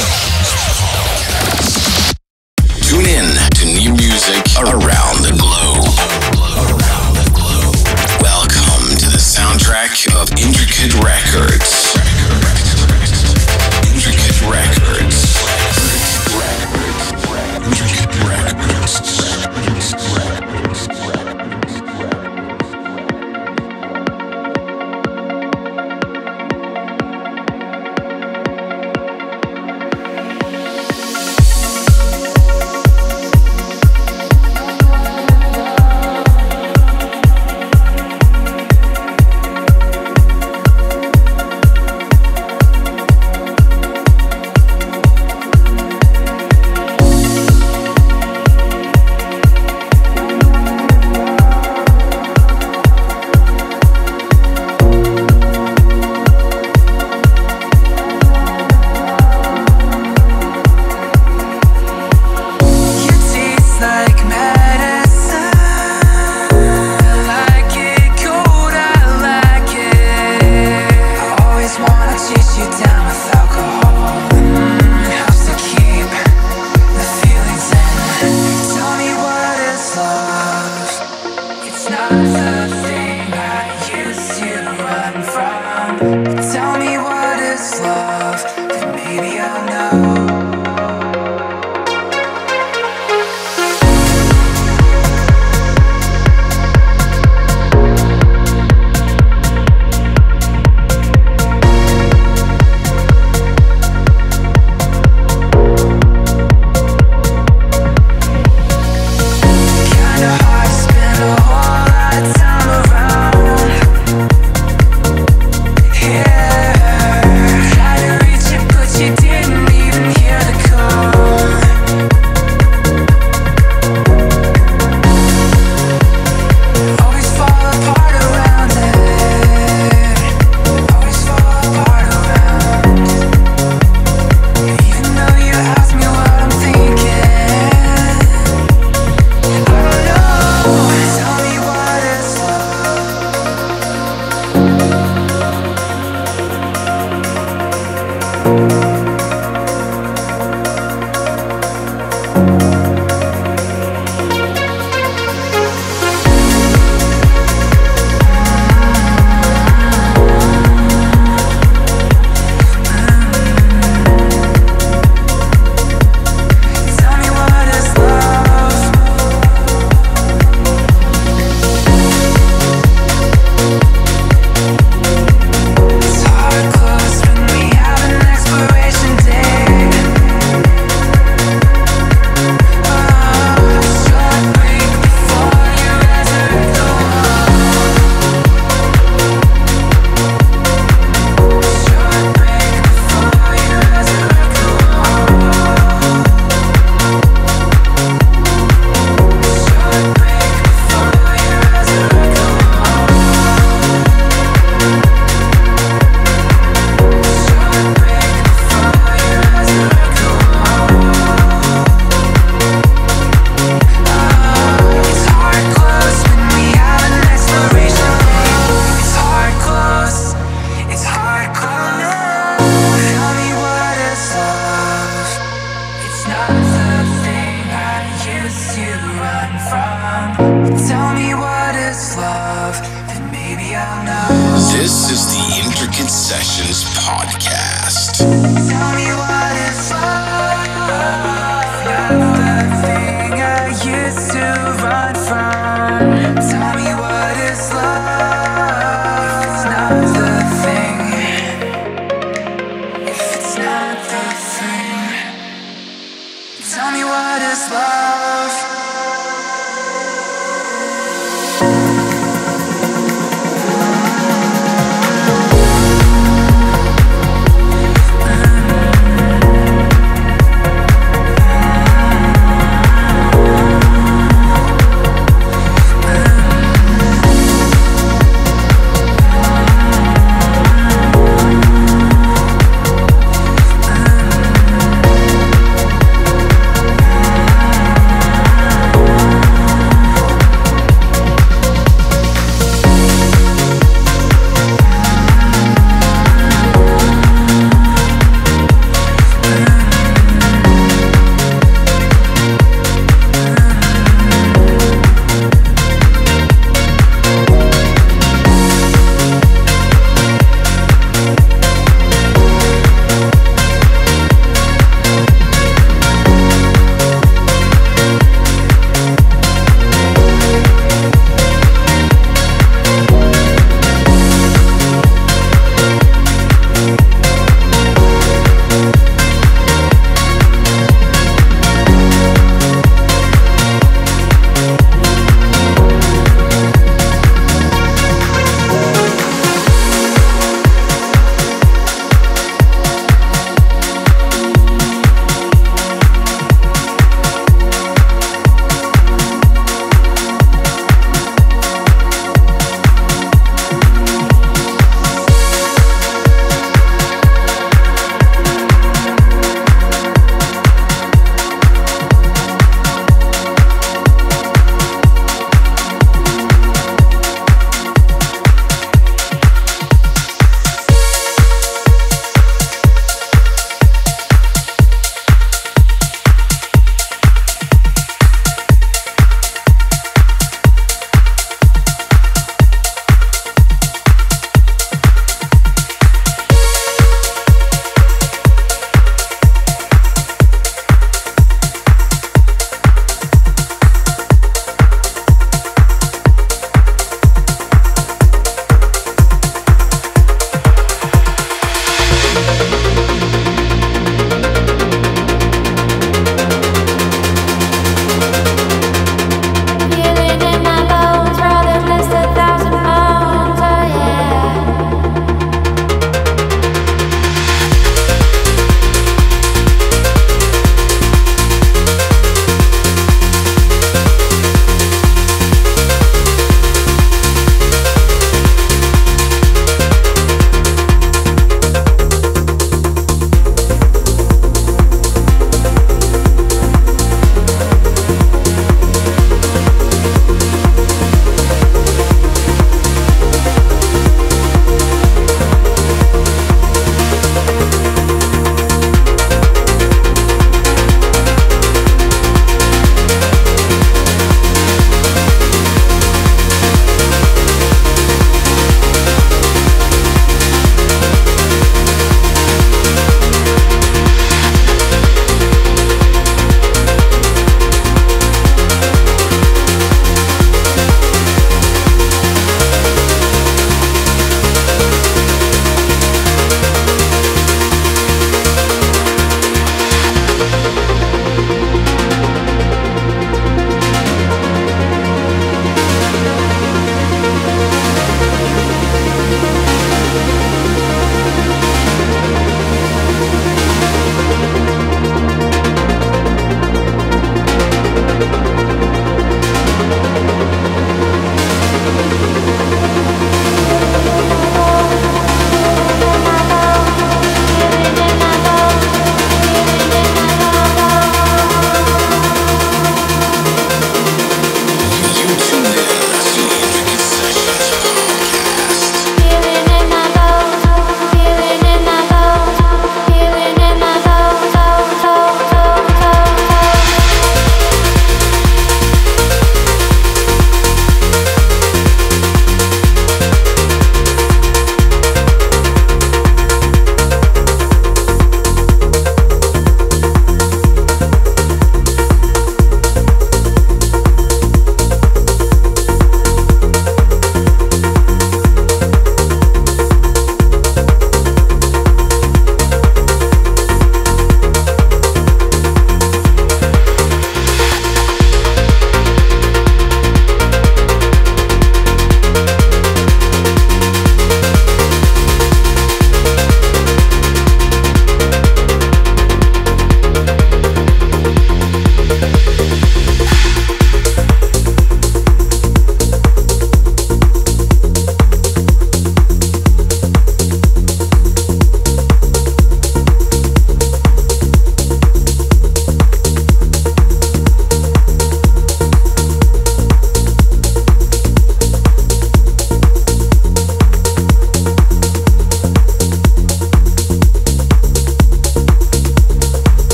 Show.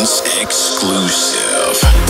Exclusive.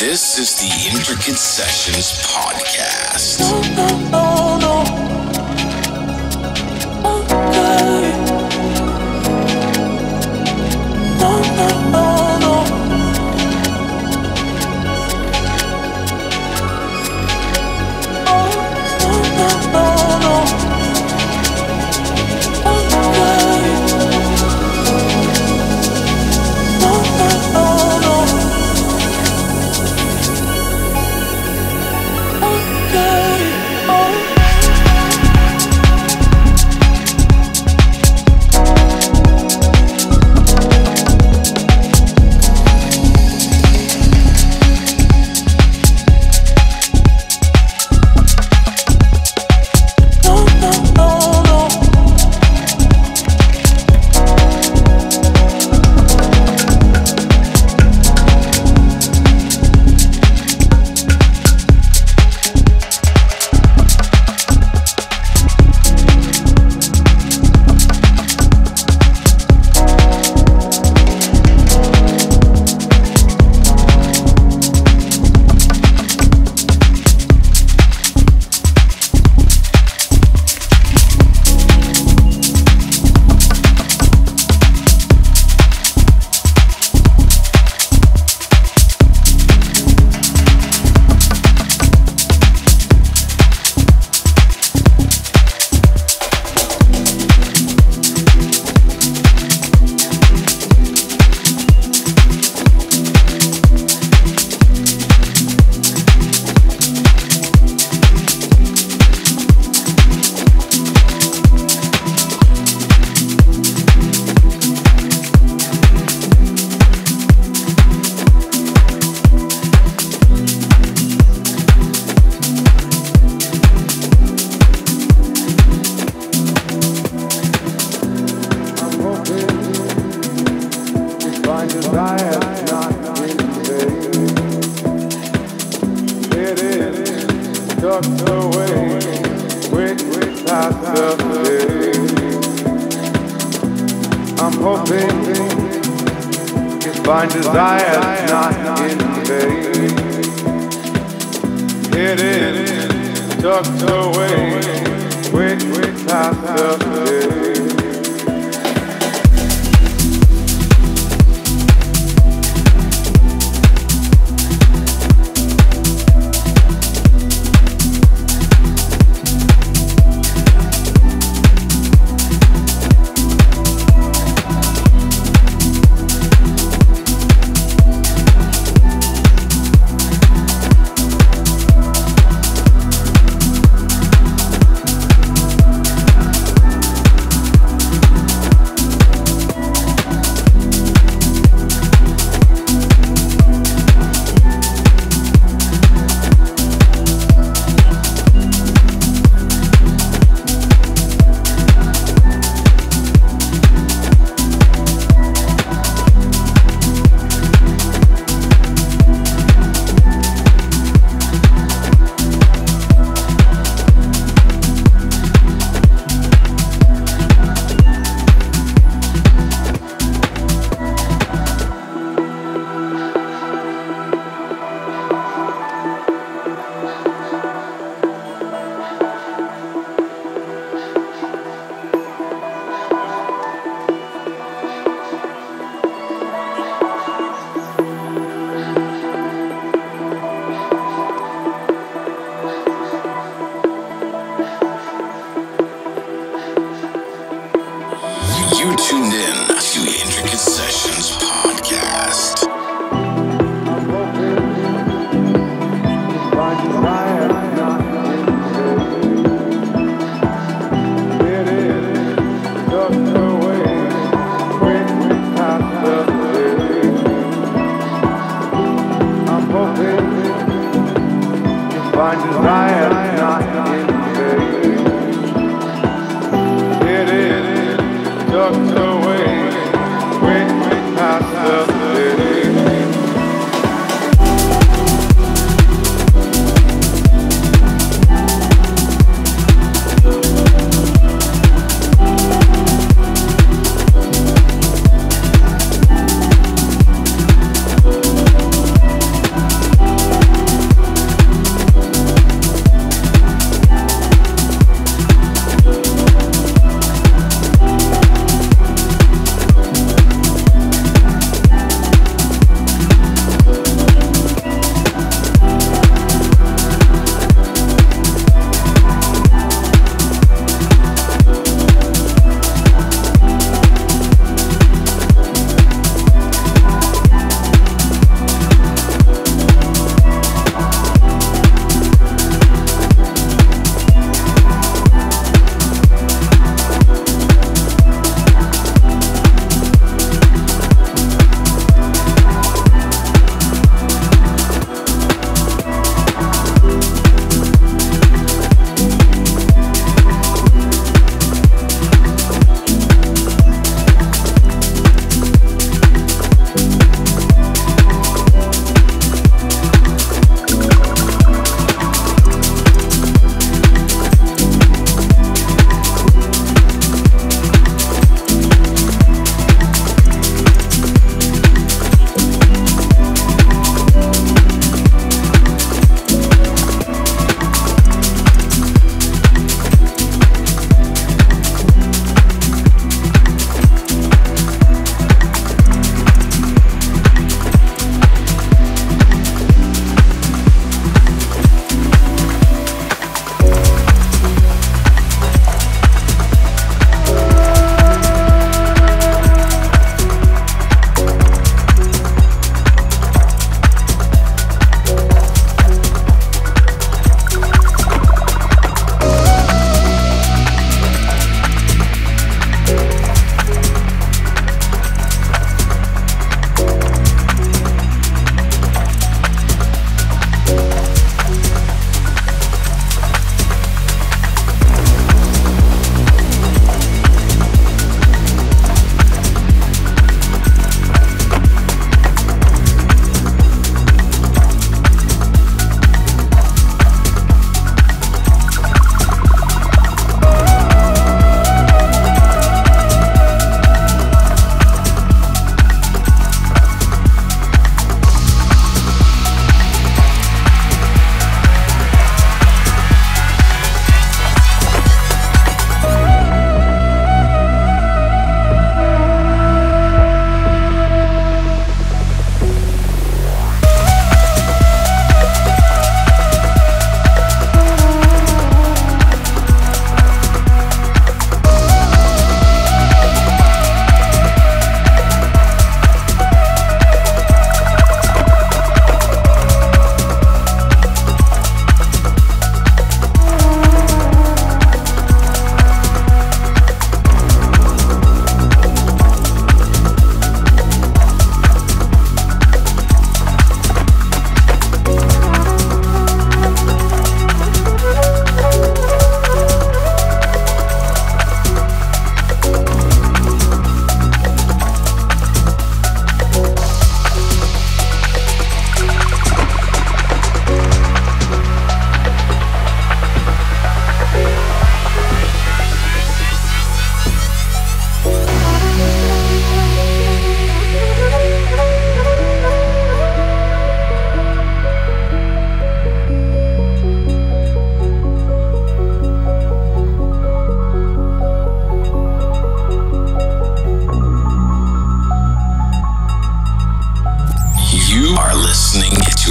This is the Intricate Sessions Podcast. Oh, oh, oh, no, no, no.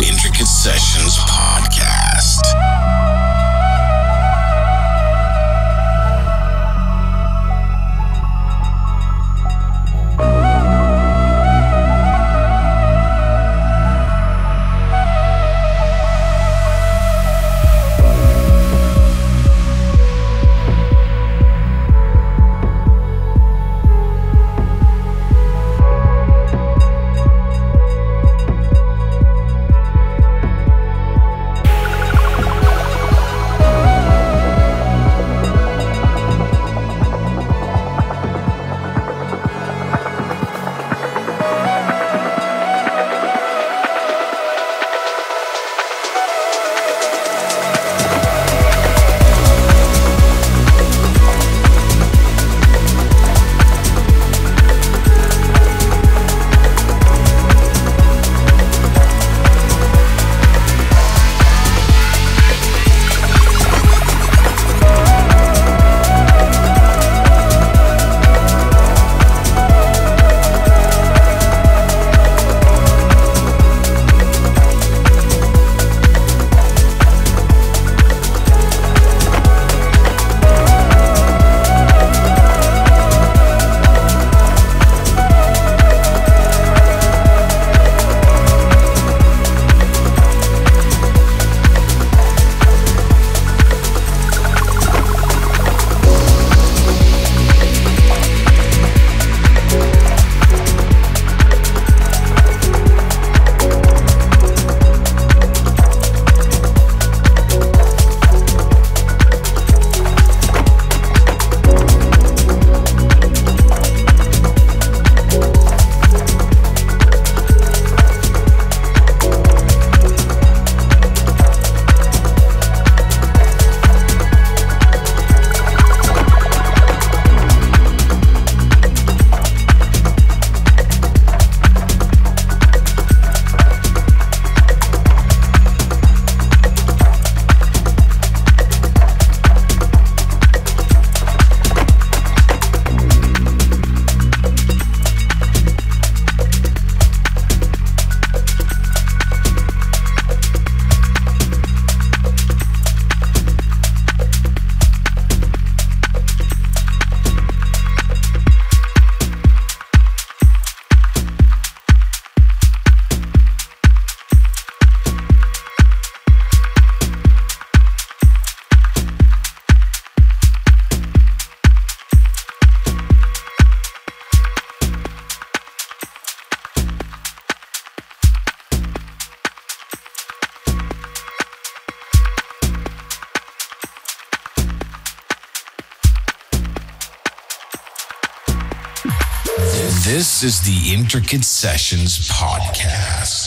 Intricate Sessions Podcast. Intricate Sessions Podcast.